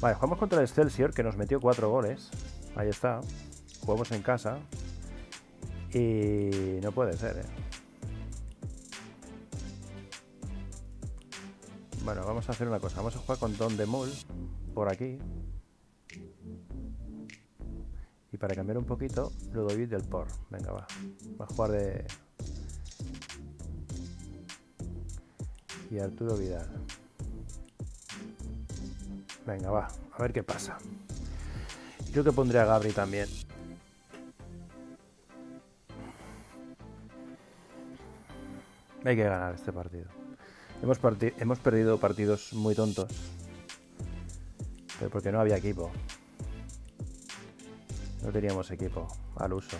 Vale, jugamos contra el Excelsior, que nos metió cuatro goles. Ahí está. Jugamos en casa. Y no puede ser, ¿eh? Bueno, vamos a hacer una cosa. Vamos a jugar con Don de Mul por aquí. Y para cambiar un poquito, Ludovic del Por. Venga, va. Va a jugar de... Y Arturo Vidal. Venga, va. A ver qué pasa. Creo que pondré a Gabri también. Hay que ganar este partido. Hemos, hemos perdido partidos muy tontos. Pero porque no había equipo. No teníamos equipo al uso.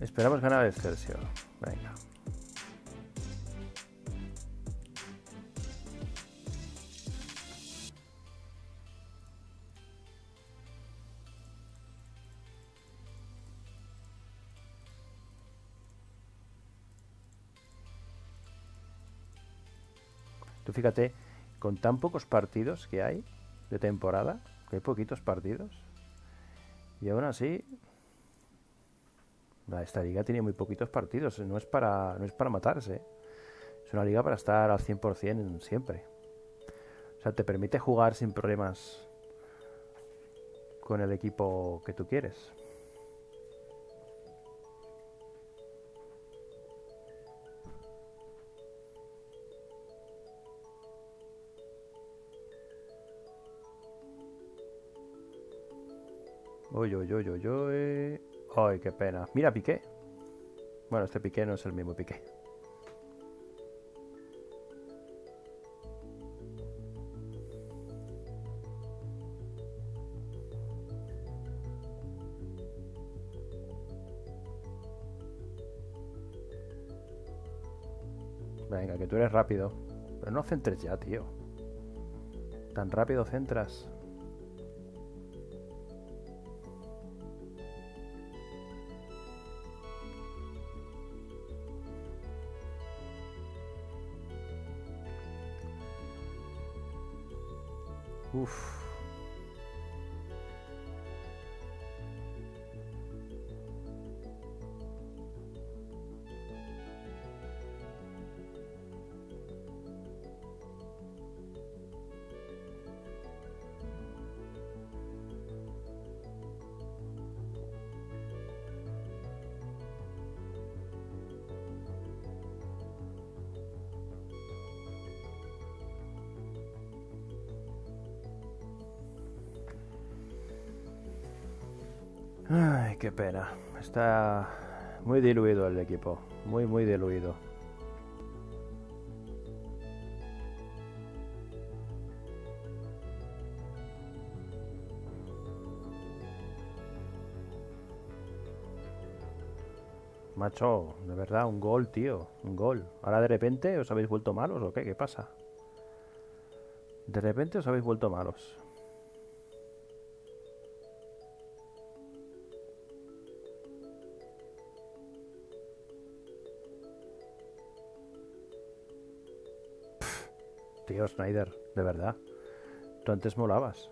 Esperamos ganar el Excelsior. Venga. Fíjate, con tan pocos partidos que hay de temporada, que hay poquitos partidos, y aún así, esta liga tiene muy poquitos partidos, no es para, no es para matarse, es una liga para estar al 100% siempre. O sea, te permite jugar sin problemas con el equipo que tú quieres. Uy, uy, uy, uy, uy. Ay, qué pena. Mira, Piqué. Bueno, este Piqué no es el mismo Piqué. Venga, que tú eres rápido. Pero no centres ya, tío. Tan rápido centras. Uf. Pena. Está muy diluido el equipo. Muy, muy diluido. Macho, de verdad, un gol, tío. Un gol. Ahora de repente os habéis vuelto malos o qué? ¿Qué pasa? De repente os habéis vuelto malos. Snyder, de verdad. Tú antes molabas.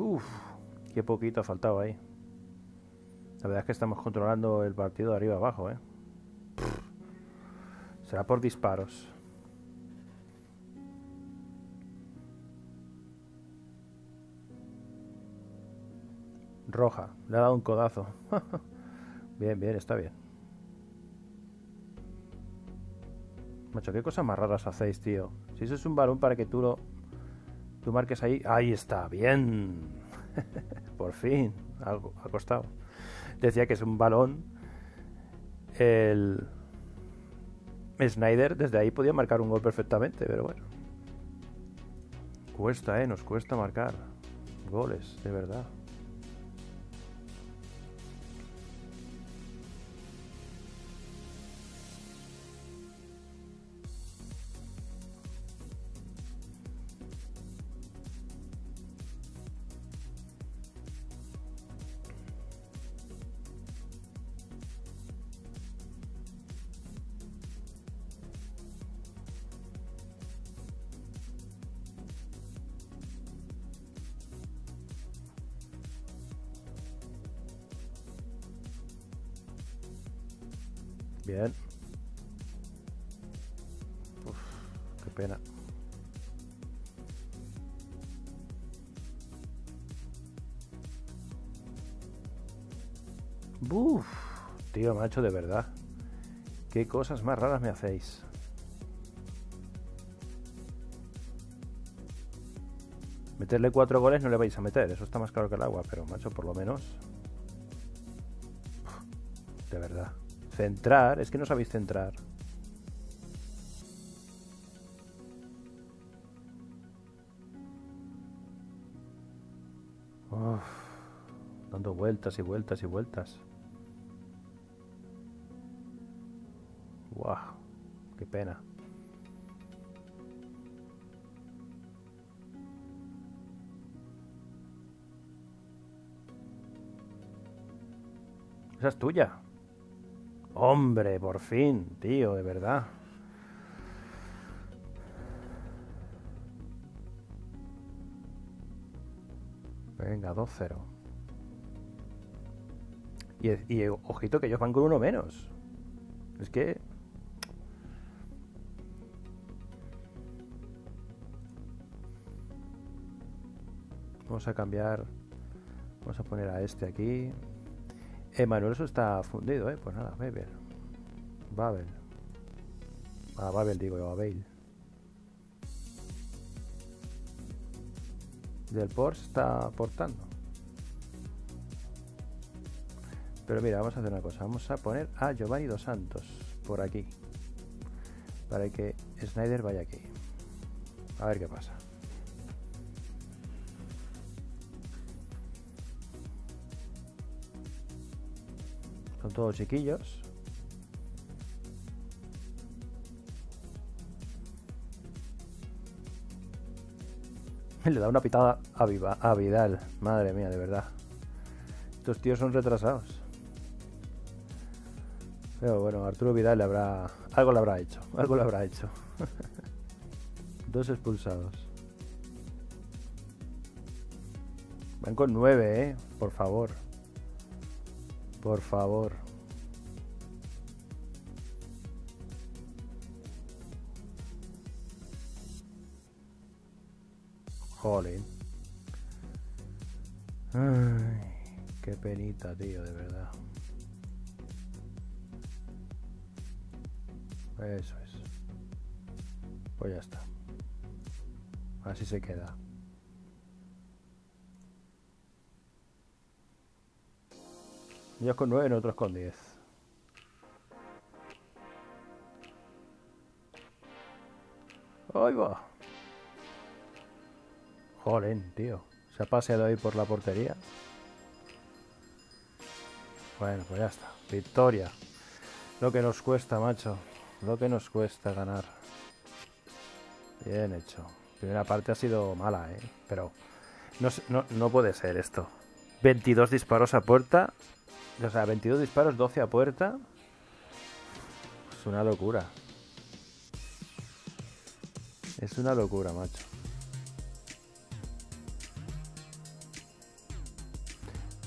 Uf, qué poquito ha faltado ahí. La verdad es que estamos controlando el partido de arriba abajo, ¿eh? será por disparos. Roja, le ha dado un codazo. bien, bien, está bien. Macho, qué cosas más raras hacéis, tío. Si eso es un balón para que tú lo... Tú marques ahí... Ahí está, bien. Por fin. Algo ha costado. decía que es un balón. El Snyder desde ahí podía marcar un gol perfectamente, pero bueno. Cuesta, ¿eh? Nos cuesta marcar goles, de verdad. Bien. Uf, qué pena. Tío, macho, de verdad. Qué cosas más raras me hacéis. Meterle cuatro goles no le vais a meter, eso está más claro que el agua, pero macho, por lo menos. Centrar, es que no sabéis centrar. Dando vueltas y vueltas y vueltas. Wow, qué pena. Esa es tuya. Hombre, por fin, tío, de verdad. Venga, 2-0. Y, y ojito que ellos van con uno menos. Es que... Vamos a cambiar... Vamos a poner a este aquí. Emanuel, eso está fundido, ¿eh? Pues nada, Babel. Babel. Ah, Babel digo yo, Babel. Del Porsche está aportando. Pero mira, vamos a hacer una cosa. Vamos a poner a Giovanni Dos Santos por aquí. Para que Snyder vaya aquí. A ver qué pasa. Todos chiquillos. Le da una pitada a, Viva, a Vidal. Madre mía, de verdad. Estos tíos son retrasados. Pero bueno, Arturo Vidal le habrá. Algo le habrá hecho. Algo le habrá hecho. Dos expulsados. Van con nueve, eh. Por favor. Por favor. Jolín. Ay, qué penita, tío, de verdad. Eso es. Pues ya está. Así se queda. Yo con 9, nosotros con 10. ¡Ahí va! Joder, tío. Se ha paseado ahí por la portería. Bueno, pues ya está. Victoria. Lo que nos cuesta, macho. Lo que nos cuesta ganar. Bien hecho. Primera parte ha sido mala, ¿eh? Pero no, no, no puede ser esto. 22 disparos a puerta o sea, 22 disparos, 12 a puerta. Es una locura. Es una locura, macho.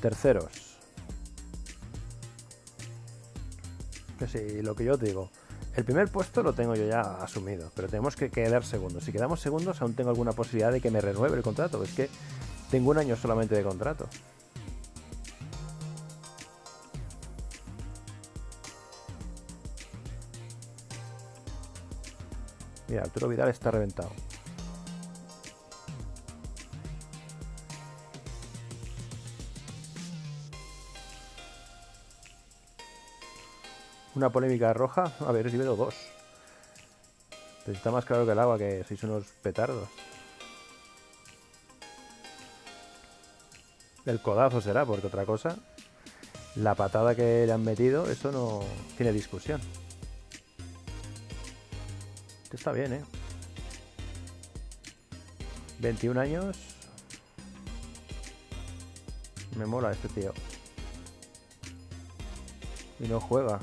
Terceros. Que sí, lo que yo digo. El primer puesto lo tengo yo ya asumido, pero tenemos que quedar segundos. Si quedamos segundos, aún tengo alguna posibilidad de que me renueve el contrato. Es que tengo un año solamente de contrato. Arturo Vidal está reventado. una polémica roja. A ver, nivel 2. Pero está más claro que el agua que sois unos petardos. El codazo será, porque otra cosa. La patada que le han metido, eso no tiene discusión. Está bien, ¿eh? 21 años. Me mola este tío. Y no juega.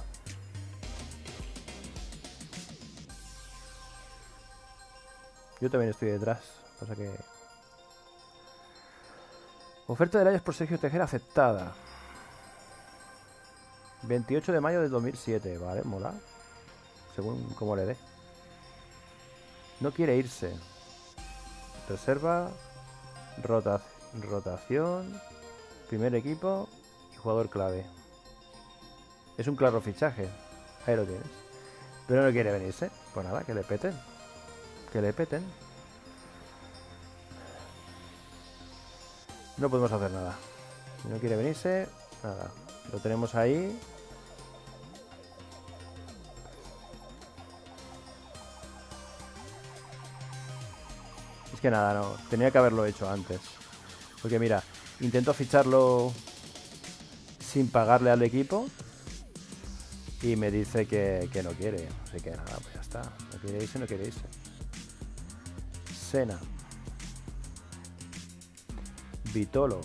Yo también estoy detrás. Pasa que... Oferta de rayos por Sergio Tejera aceptada. 28 de mayo de 2007. Vale, mola. Según como le dé. No quiere irse. Reserva. rotación. Primer equipo. Y jugador clave. Es un claro fichaje. Ahí lo tienes. Pero no quiere venirse. Pues nada, que le peten. Que le peten. No podemos hacer nada. No quiere venirse, nada. Lo tenemos ahí. Que nada, no. Tenía que haberlo hecho antes. Porque mira, intento ficharlo sin pagarle al equipo. Y me dice que, que no quiere. Así que nada, pues ya está. No quiere irse, no quiere irse. Sena. Vitolo.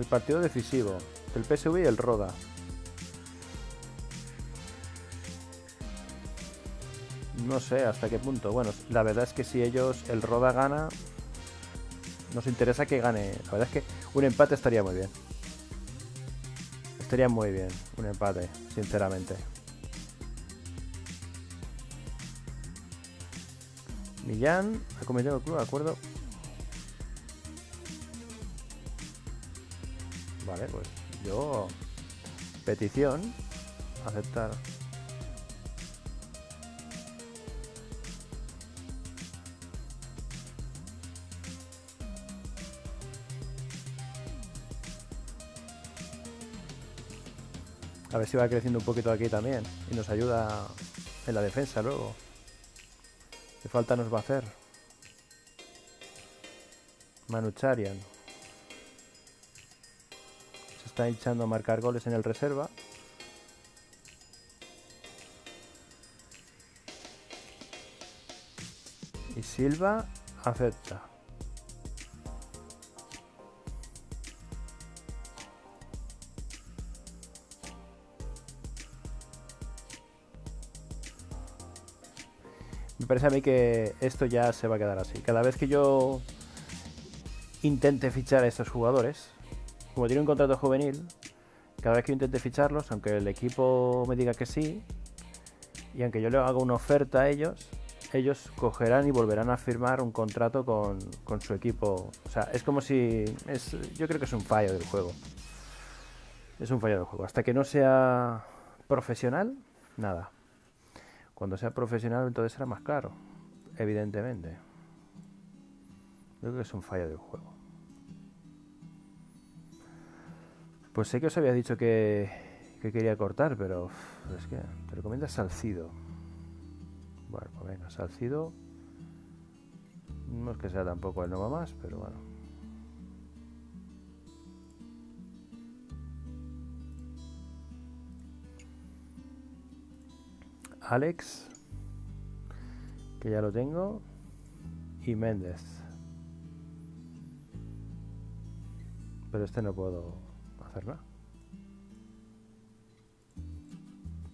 El partido decisivo. El PSV y el Roda. No sé hasta qué punto. Bueno, la verdad es que si ellos, el Roda gana, nos interesa que gane. La verdad es que un empate estaría muy bien. Estaría muy bien un empate, sinceramente. Millán ha cometido el club, ¿de acuerdo? Pues yo... Petición. Aceptar. A ver si va creciendo un poquito aquí también. Y nos ayuda en la defensa luego. ¿Qué falta nos va a hacer? Manucharian. Está echando a marcar goles en el reserva. Y Silva acepta. Me parece a mí que esto ya se va a quedar así. Cada vez que yo intente fichar a estos jugadores, como tiene un contrato juvenil, cada vez que yo intente ficharlos, aunque el equipo me diga que sí, y aunque yo le haga una oferta a ellos, ellos cogerán y volverán a firmar un contrato con, con su equipo. O sea, es como si... Es, yo creo que es un fallo del juego. Es un fallo del juego. Hasta que no sea profesional, nada. Cuando sea profesional entonces será más claro, evidentemente. Creo que es un fallo del juego. Pues sé que os había dicho que, que quería cortar, pero es que te recomiendo Salcido. Bueno, pues venga, Salcido. No es que sea tampoco el no más, pero bueno. Alex, que ya lo tengo, y Méndez. Pero este no puedo hacer nada.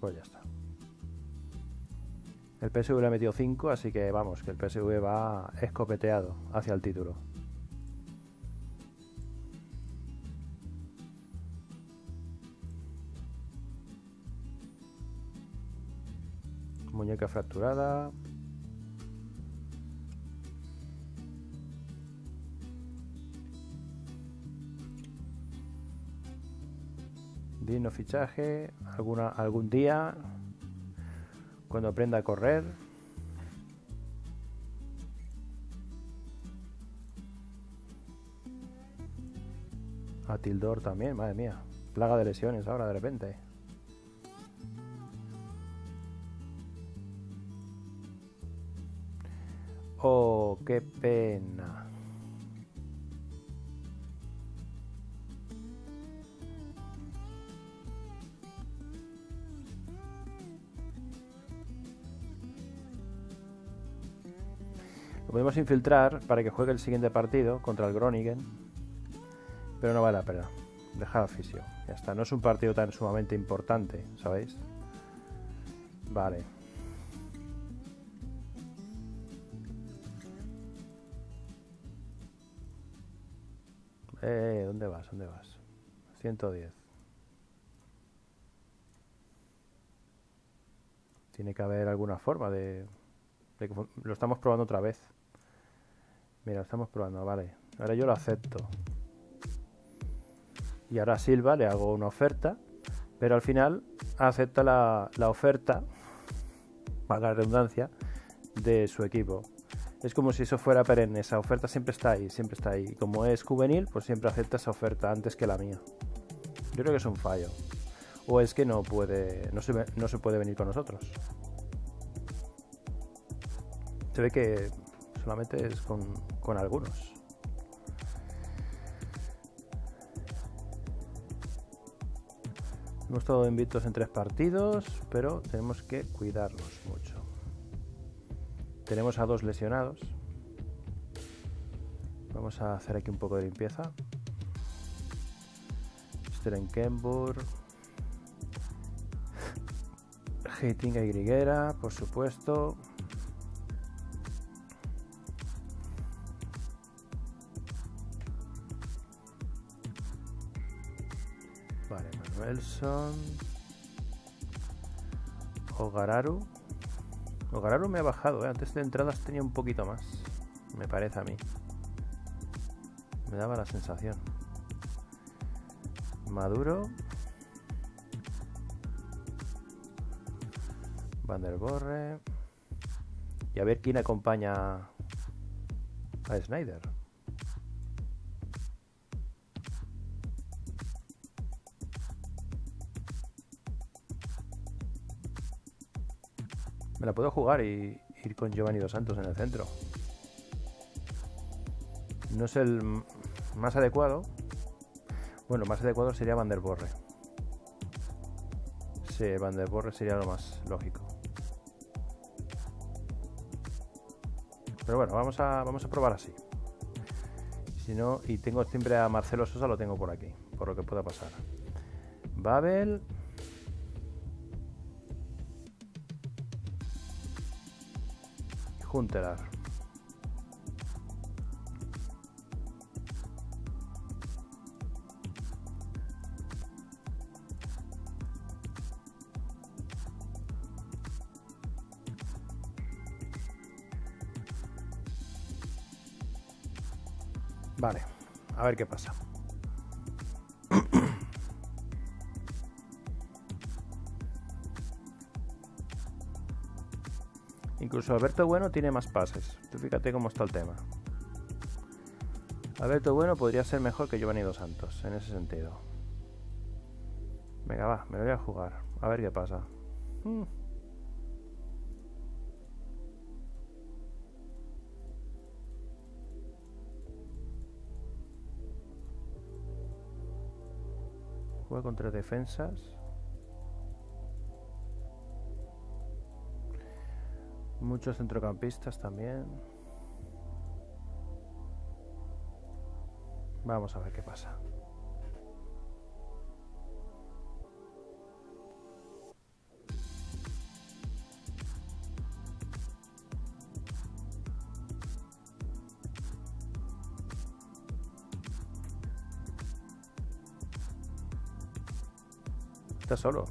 Pues ya está. El PSV le ha metido 5, así que vamos, que el PSV va escopeteado hacia el título. muñeca fracturada. digno fichaje alguna, algún día cuando aprenda a correr. A Tildor también, madre mía. Plaga de lesiones ahora de repente. Oh, qué pena. Lo podemos infiltrar para que juegue el siguiente partido contra el Groningen. Pero no vale la pena. Dejar a fisio. Ya está. No es un partido tan sumamente importante, ¿sabéis? Vale. Eh, ¿dónde vas? ¿Dónde vas? 110. Tiene que haber alguna forma de, Lo estamos probando otra vez. Mira, estamos probando, vale. Ahora yo lo acepto. Y ahora Silva le hago una oferta, pero al final acepta la, la oferta, valga la redundancia, de su equipo. Es como si eso fuera perenne, esa oferta siempre está ahí, siempre está ahí. Y como es juvenil, pues siempre acepta esa oferta antes que la mía. Yo creo que es un fallo. O es que no puede, no se, no se puede venir con nosotros. Se ve que solamente es con, con algunos. Hemos estado invictos en tres partidos, pero tenemos que cuidarnos mucho. Tenemos a dos lesionados. Vamos a hacer aquí un poco de limpieza. Sterenkenburg. Heitinga y Griguera, por supuesto. Manuelson. Ogararu. Ogararu me ha bajado, ¿eh? antes de entradas tenía un poquito más. Me parece a mí. Me daba la sensación. Maduro. Van der Borre. Y a ver quién acompaña a Snyder. La puedo jugar y ir con Giovanni Dos Santos en el centro. No es el más adecuado. Bueno, más adecuado sería Van der Borre. Sí, Van der Borre sería lo más lógico. Pero bueno, vamos a, vamos a probar así. Si no, y tengo siempre a Marcelo Sosa, lo tengo por aquí, por lo que pueda pasar. Babel. Juntelar. Vale, a ver qué pasa. Incluso Alberto Bueno tiene más pases. Tú fíjate cómo está el tema. Alberto Bueno podría ser mejor que Giovanni Dos Santos en ese sentido. Venga, va, me lo voy a jugar. A ver qué pasa. Mm. Juega contra defensas. Muchos centrocampistas también. Vamos a ver qué pasa. Está solo.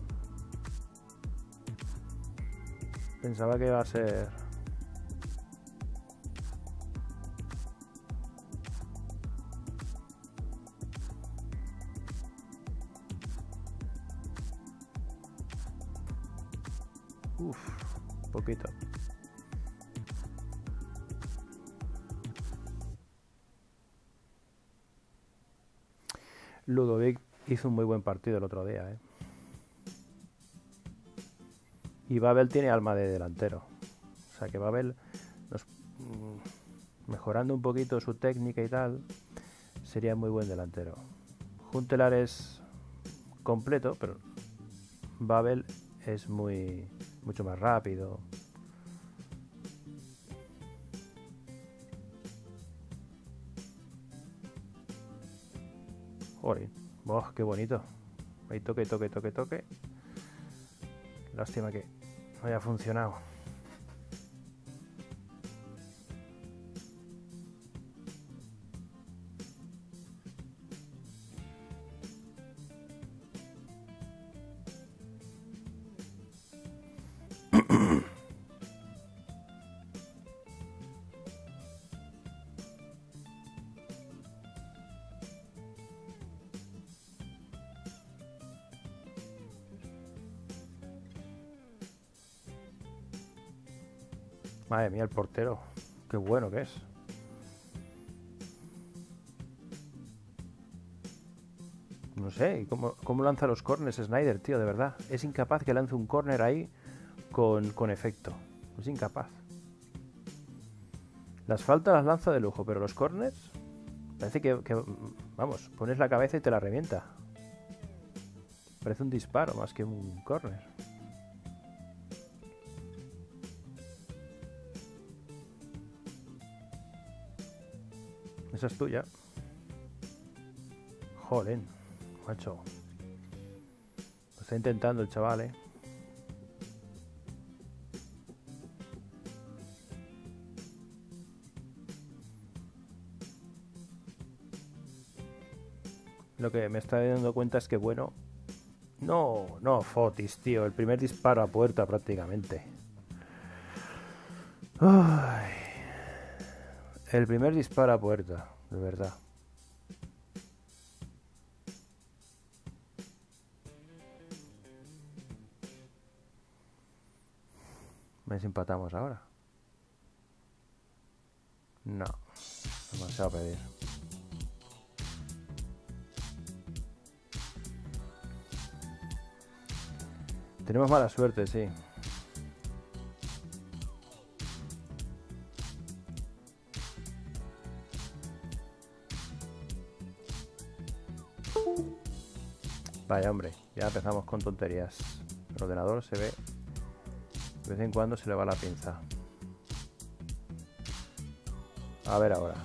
Pensaba que iba a ser. Uf, poquito. Ludovic hizo un muy buen partido el otro día, ¿eh? Y Babel tiene alma de delantero. O sea que Babel, mm, mejorando un poquito su técnica y tal, sería muy buen delantero. Juntelar es completo, pero Babel es muy mucho más rápido. Joder, oh, qué bonito. Ahí toque, toque, toque, toque. Lástima que no haya funcionado. Madre mía, el portero. Qué bueno que es. No sé, ¿cómo, cómo lanza los corners Snyder, tío? De verdad. Es incapaz que lance un corner ahí con, con efecto. Es incapaz. Las faltas las lanza de lujo, pero los corners... Parece que, vamos, pones la cabeza y te la revienta. Parece un disparo más que un corner. Es tuya. Joder, macho. Lo está intentando el chaval, eh. Lo que me está dando cuenta es que, bueno... No, no, Fotis, tío. El primer disparo a puerta prácticamente. El primer disparo a puerta, de verdad. ¿Me empatamos ahora? No, demasiado pedir. Tenemos mala suerte, sí. Vaya hombre, ya empezamos con tonterías. El ordenador se ve... De vez en cuando se le va la pinza. A ver ahora.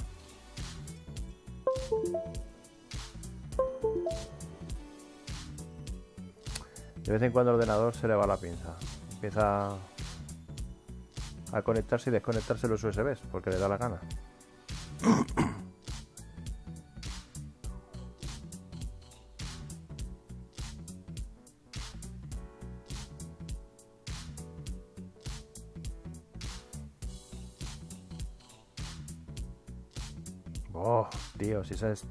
De vez en cuando el ordenador se le va la pinza. Empieza a conectarse y desconectarse los USBs porque le da la gana. Esa es...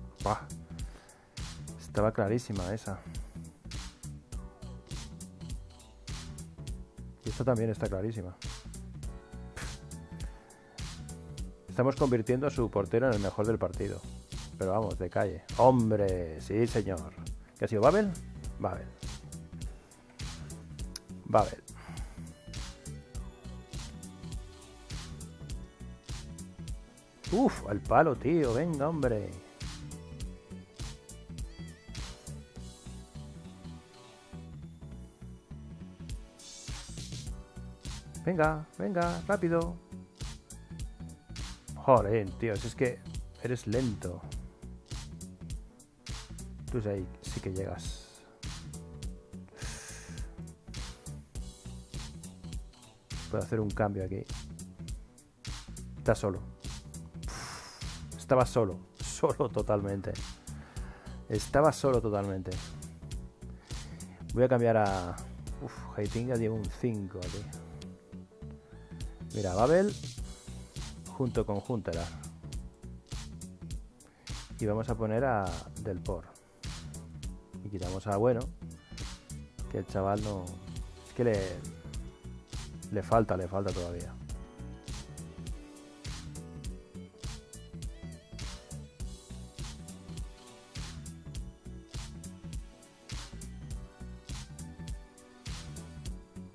Estaba clarísima esa. Y esta también está clarísima. Estamos convirtiendo a su portero en el mejor del partido. Pero vamos, de calle. ¡Hombre! Sí, señor. ¿Qué ha sido Babel? Babel. Babel. Uf, al palo, tío. Venga, hombre. Venga, venga, rápido. Joder, tío, es que eres lento. Tú ahí sí que llegas. Puedo hacer un cambio aquí. Está solo. Estaba solo. Solo totalmente. Estaba solo totalmente. Voy a cambiar a... Uf, Heitinga lleva un 5 aquí. Mira, Babel junto con Juntera. Y vamos a poner a Del Por. Y quitamos a Bueno. Que el chaval no. Es que le. Le falta, le falta todavía.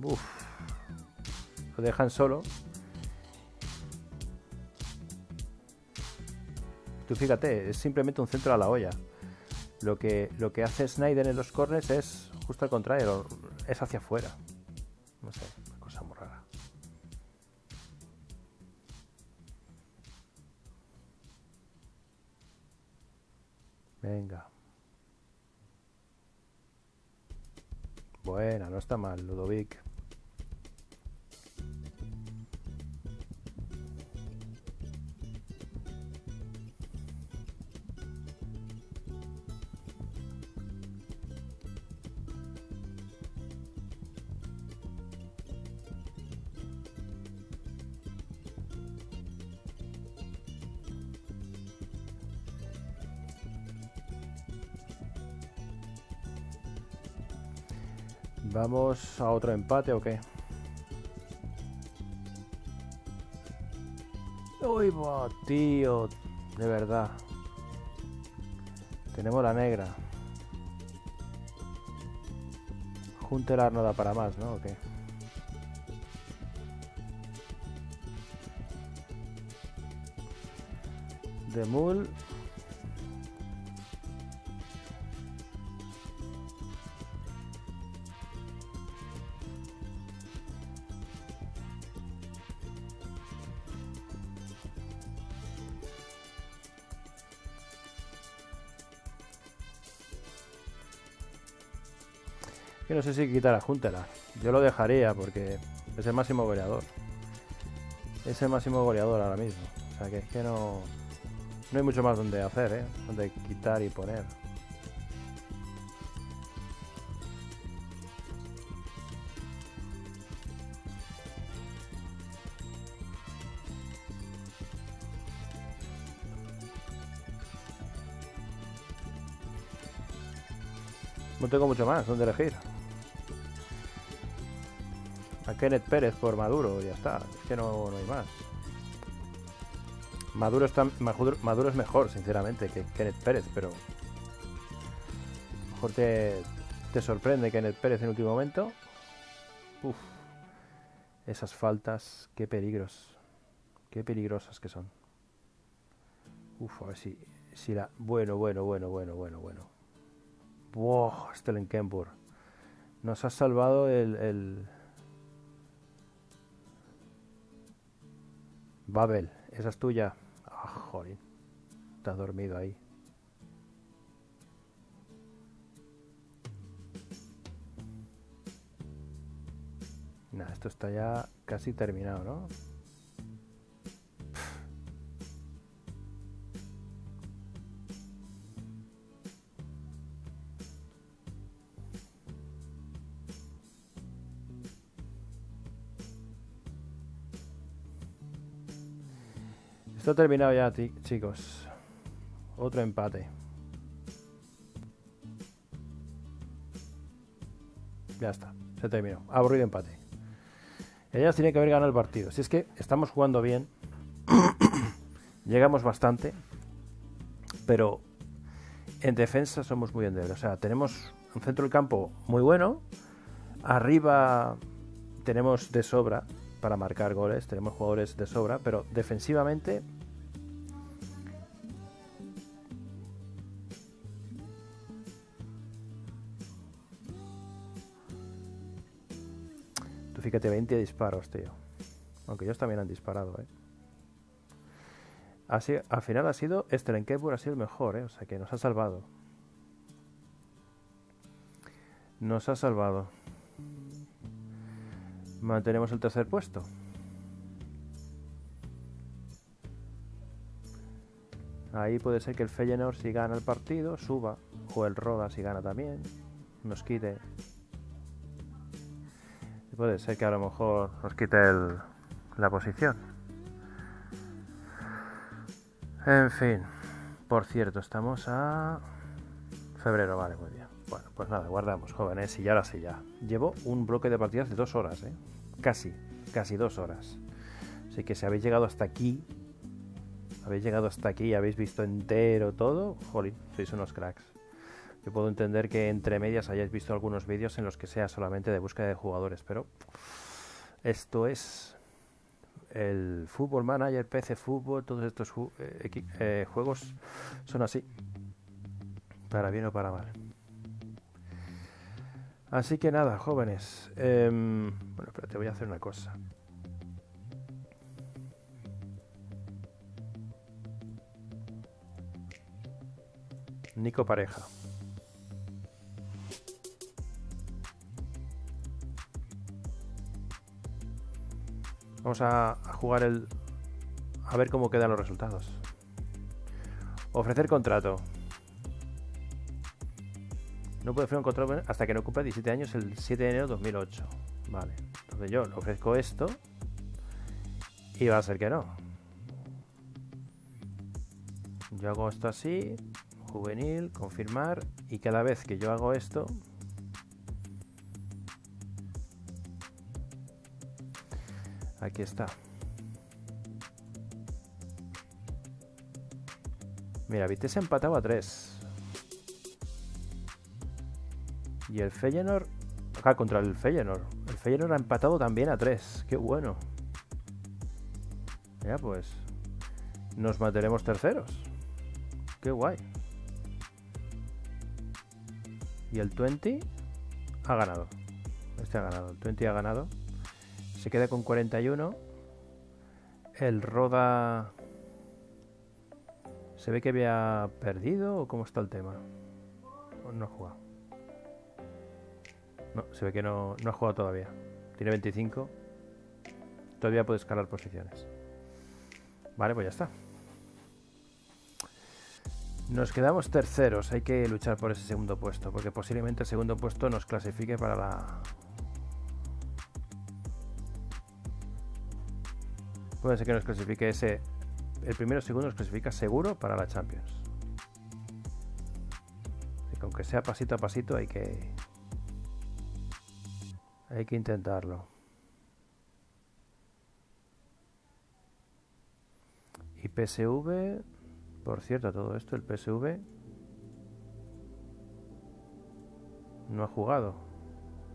Uf. Lo dejan solo Tú fíjate, es simplemente un centro a la olla. Lo que, lo que hace Snyder en los corners es justo al contrario, es hacia afuera. No sé, una cosa muy rara. Venga. Buena, no está mal, Ludovic. ¿Vamos a otro empate o qué? Uy, tío, de verdad. Tenemos la negra. Juntelar no da para más, ¿no? ¿O qué? De Mul no sé si quitar a. Yo lo dejaría porque es el máximo goleador. Es el máximo goleador ahora mismo. O sea que es que no. No hay mucho más donde hacer, ¿eh? Donde quitar y poner. No tengo mucho más donde elegir. Kenneth Pérez por Maduro, ya está. Es que no, hay más. Maduro, está, Maduro, es mejor, sinceramente, que Kenneth Pérez, pero... mejor te, sorprende Kenneth Pérez en último momento. Uf, esas faltas, qué peligros. Qué peligrosas que son. Uf, a ver si, la... Bueno, bueno, bueno, bueno, bueno, bueno. Wow, Stellenkenburg. Nos ha salvado el Babel, esa es tuya. Ah, joder. Estás dormido ahí. Nah, esto está ya casi terminado, ¿no? Está terminado ya, chicos. Otro empate. Ya está, se terminó. Aburrido empate. Ellas tiene que haber ganado el partido. Si es que estamos jugando bien, llegamos bastante, pero en defensa somos muy endebles. O sea, tenemos un centro del campo muy bueno, arriba tenemos de sobra para marcar goles, tenemos jugadores de sobra, pero defensivamente fíjate, 20 disparos, tío. Aunque ellos también han disparado, ¿eh? Así, al final ha sido Kepler ha sido el mejor, ¿eh? O sea que nos ha salvado. Nos ha salvado. Mantenemos el tercer puesto. Ahí puede ser que el Feyenoord si gana el partido suba, o el Roda si gana también, nos quite. Puede ser que a lo mejor nos quite la posición. En fin, por cierto, estamos a febrero, vale, muy bien. Bueno, pues nada, guardamos, jóvenes, y ahora sí ya. Llevo un bloque de partidas de dos horas, ¿eh? Casi, casi dos horas. Así que si habéis llegado hasta aquí, habéis llegado hasta aquí y habéis visto entero todo, jolín, sois unos cracks. Yo puedo entender que entre medias hayáis visto algunos vídeos en los que sea solamente de búsqueda de jugadores, pero esto es el Fútbol Manager, PC Fútbol, todos estos eh, eh, juegos son así, para bien o para mal. Así que nada, jóvenes. Em, bueno, pero te voy a hacer una cosa. Nico Pareja. Vamos a, jugar el... A ver cómo quedan los resultados. Ofrecer contrato. No puede ofrecer un contrato hasta que no cumpla 17 años el 7 de enero de 2008. Vale. Entonces yo le ofrezco esto y va a ser que no. Yo hago esto así, juvenil, confirmar y cada vez que yo hago esto Aquí está. Mira, Vitesse empatado a 3. Y el Feyenoord... Acá contra el Feyenoord. El Feyenoord ha empatado también a 3. Qué bueno. Ya pues... Nos mantenemos terceros. Qué guay. Y el 20 ha ganado. Este ha ganado. El 20 ha ganado se queda con 41. El Roda... ¿Se ve que había perdido o cómo está el tema? no ha jugado? No, se ve que no, no ha jugado todavía. Tiene 25. Todavía puede escalar posiciones. Vale, pues ya está. Nos quedamos terceros. Hay que luchar por ese segundo puesto. Porque posiblemente el segundo puesto nos clasifique para la, Puede ser que nos clasifique ese. El primero o segundo nos clasifica seguro para la Champions. Así que aunque sea pasito a pasito, hay que. Hay que intentarlo. Y PSV. Por cierto, todo esto, el PSV. No ha jugado.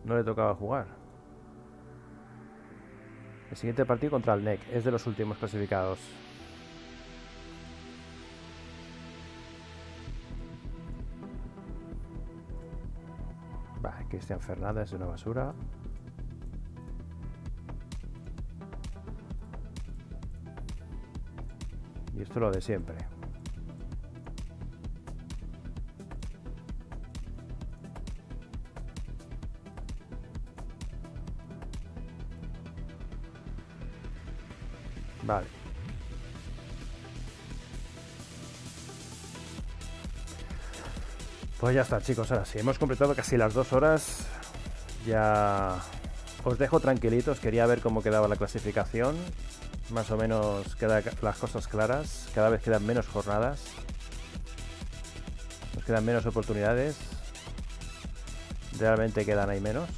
No le tocaba jugar. El siguiente partido contra el NEC. Es de los últimos clasificados. Cristian Fernández es una basura. Y esto es lo de siempre. Pues ya está, chicos. Ahora sí, hemos completado casi las dos horas. Ya os dejo tranquilitos. Quería ver cómo quedaba la clasificación. Más o menos quedan las cosas claras. Cada vez quedan menos jornadas. Nos quedan menos oportunidades. Realmente quedan ahí menos.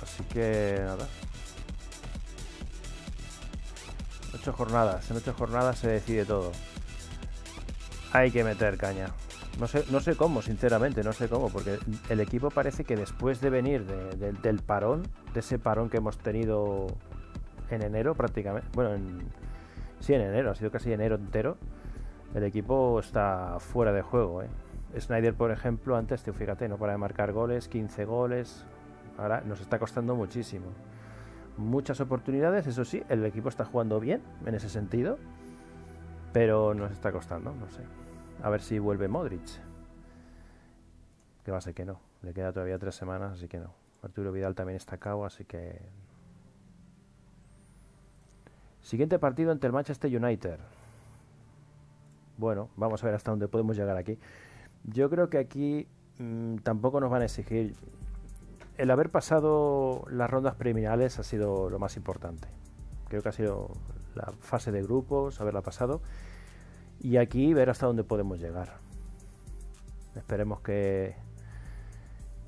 Así que nada. ocho jornadas. En ocho jornadas se decide todo. Hay que meter caña. No sé, no sé cómo, sinceramente, no sé cómo, porque el equipo parece que después de venir del parón, de ese parón que hemos tenido en enero prácticamente, bueno, en, sí, en enero, ha sido casi enero entero, el equipo está fuera de juego. ¿eh? Snyder, por ejemplo, antes, fíjate, no para de marcar goles, 15 goles, ahora nos está costando muchísimo muchas oportunidades, eso sí, el equipo está jugando bien en ese sentido, pero nos está costando, no sé. A ver si vuelve Modric. Que va a ser que no. Le queda todavía tres semanas, así que no. Arturo Vidal también está cao, así que... Siguiente partido ante el Manchester United. Bueno, vamos a ver hasta dónde podemos llegar aquí. Yo creo que aquí mm, tampoco nos van a exigir el haber pasado las rondas preliminares ha sido lo más importante. Creo que ha sido la fase de grupos, haberla pasado. Y aquí ver hasta dónde podemos llegar. Esperemos que,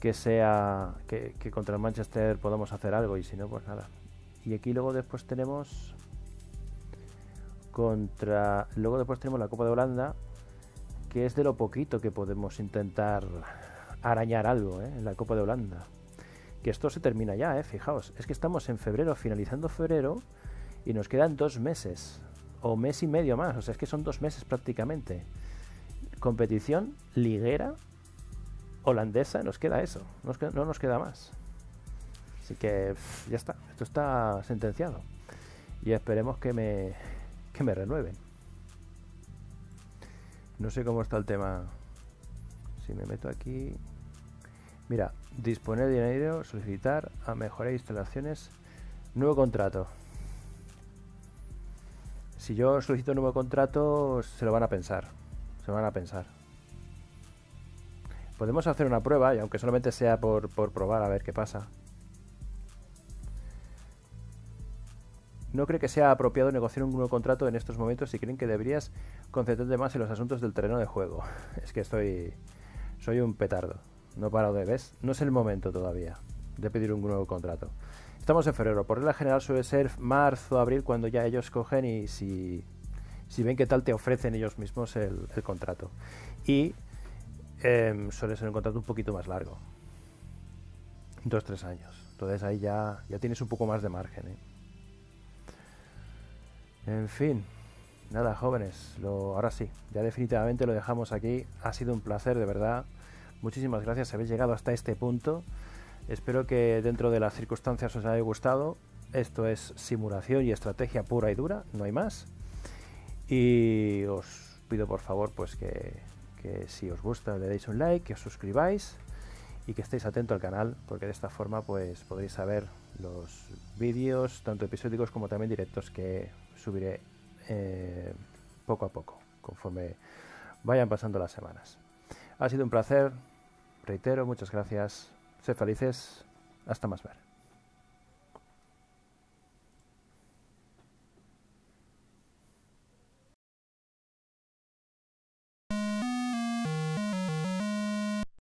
que sea que, contra el Manchester podamos hacer algo y si no, pues nada. Y aquí luego después tenemos contra luego después tenemos la Copa de Holanda que es de lo poquito que podemos intentar arañar algo ¿eh? en la Copa de Holanda. Que esto se termina ya, ¿eh? fijaos. Es que estamos en febrero, finalizando febrero, y nos quedan dos meses, o mes y medio más, o sea, es que son dos meses prácticamente. Competición liguera holandesa, nos queda eso, no nos queda más. Así que ya está, esto está sentenciado. Y esperemos que me, que me renueven. No sé cómo está el tema. Si me meto aquí. Mira, disponer de dinero, solicitar a mejorar instalaciones, nuevo contrato. Si yo solicito un nuevo contrato, se lo van a pensar. Se lo van a pensar. Podemos hacer una prueba, y aunque solamente sea por, por probar a ver qué pasa. No cree que sea apropiado negociar un nuevo contrato en estos momentos si creen que deberías concentrarte más en los asuntos del terreno de juego. Es que estoy. Soy un petardo. No paro de. ¿Ves? No es el momento todavía de pedir un nuevo contrato. Estamos en febrero. Por regla general suele ser marzo, abril, cuando ya ellos cogen y si, si ven qué tal te ofrecen ellos mismos el, contrato. Y em, suele ser un contrato un poquito más largo. Dos, tres años. Entonces ahí ya, ya tienes un poco más de margen. ¿eh? En fin, nada, jóvenes, lo, ahora sí, ya definitivamente lo dejamos aquí. Ha sido un placer, de verdad. Muchísimas gracias haber llegado hasta este punto. Espero que dentro de las circunstancias os haya gustado. Esto es simulación y estrategia pura y dura, no hay más. Y os pido por favor pues que, si os gusta le deis un like, que os suscribáis y que estéis atentos al canal porque de esta forma pues podréis saber los vídeos tanto episódicos como también directos que subiré eh, poco a poco, conforme vayan pasando las semanas. Ha sido un placer, reitero, muchas gracias, sed felices, hasta más ver.